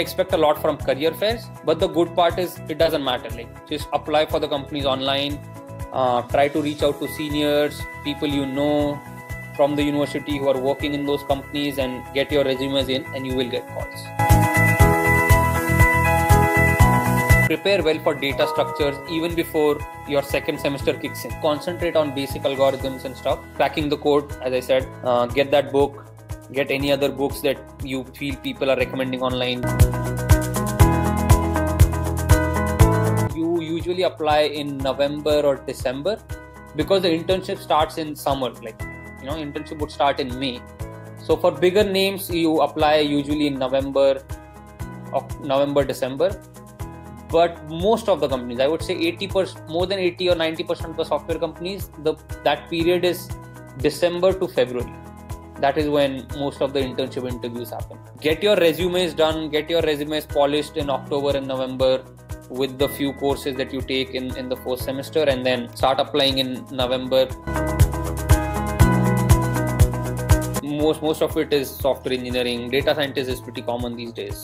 expect a lot from career fairs but the good part is it doesn't matter. Like just apply for the companies online uh, try to reach out to seniors people you know from the university who are working in those companies and get your resumes in and you will get calls. Prepare well for data structures even before your second semester kicks in. Concentrate on basic algorithms and stuff. Cracking the code as i said uh, get that book get any other books that you feel people are recommending online. You usually apply in november or december because the internship starts in summer like you know internship would start in may. So for bigger names you apply usually in november november december. But most of the companies i would say 80% more than 80 or 90 percent of the software companies the that period is december to february that is when most of the internship interviews happen. Get your resumes done. Get your resumes polished in october and november with the few courses that you take in in the first semester and then start applying in november. Most most of it is software engineering. Data scientist is pretty common these days.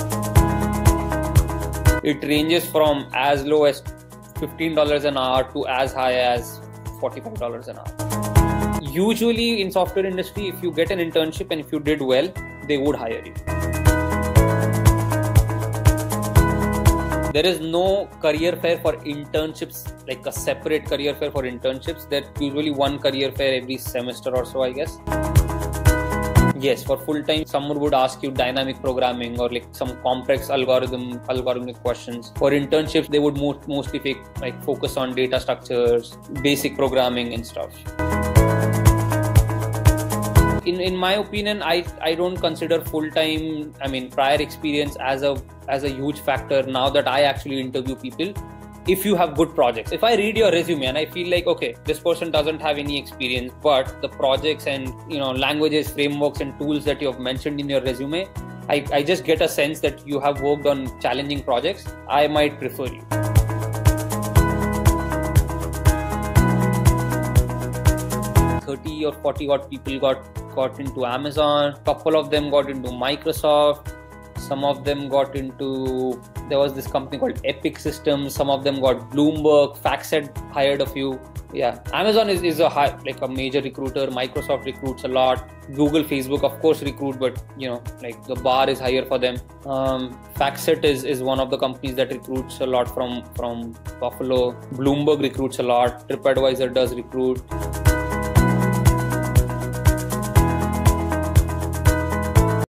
It ranges from as low as $15 an hour to as high as $45 an hour usually in software industry if you get an internship and if you did well they would hire you. There is no career fair for internships like a separate career fair for internships. There's usually one career fair every semester or so i guess. Yes for full time someone would ask you dynamic programming or like some complex algorithm algorithmic questions. For internships they would most, mostly like focus on data structures basic programming and stuff in in my opinion i i don't consider full time i mean prior experience as a as a huge factor now that i actually interview people. If you have good projects if i read your resume and i feel like okay this person doesn't have any experience but the projects and you know languages frameworks and tools that you have mentioned in your resume I, I just get a sense that you have worked on challenging projects. I might prefer you. or forty odd people got got into Amazon, couple of them got into Microsoft, some of them got into there was this company called Epic Systems, some of them got Bloomberg, FactSet hired a few. Yeah, Amazon is, is a high, like a major recruiter. Microsoft recruits a lot. Google, Facebook, of course, recruit, but you know, like the bar is higher for them. Um, FactSet is, is one of the companies that recruits a lot from from Buffalo. Bloomberg recruits a lot. TripAdvisor does recruit.